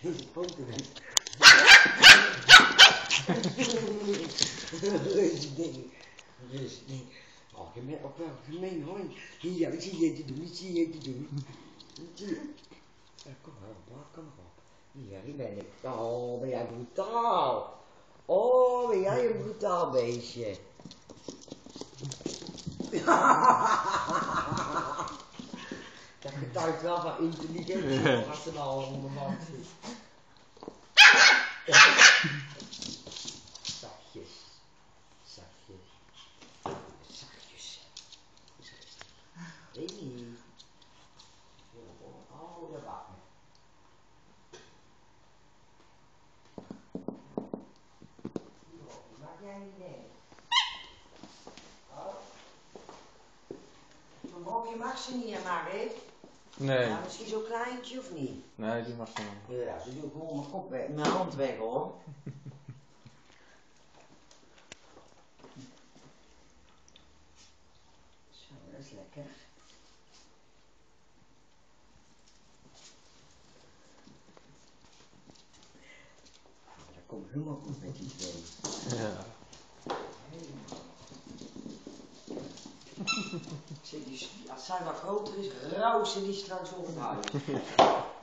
Het foto weg? Reuze ding. Reuze ding. Oh, bent ook wel gemeen hond. Hier, ik zie je te doen, ik zie je te doen. Kom maar op, kom maar op. Hier, hier ben ik. Oh, ben jij brutaal. Oh, ben jij een brutaal beestje. Dat getuigt wel van intelligentie als ze nou onder man zit. Zachtjes. Zachtjes. Zachtjes. Zachtjes. Baby. Oh, dat wacht me. Maak jij niet mee? Oh. Brokje mag ze niet, Marit. Nee, Ja, misschien zo'n kleintje of niet? nee, die mag ze niet. Ja, ze doet gewoon mijn kop weg, mijn hand weg hoor. Zo, dat is lekker. Dat komt helemaal goed met die twee. Ja. Als zij wat groter is, rauw ze die straks het huis.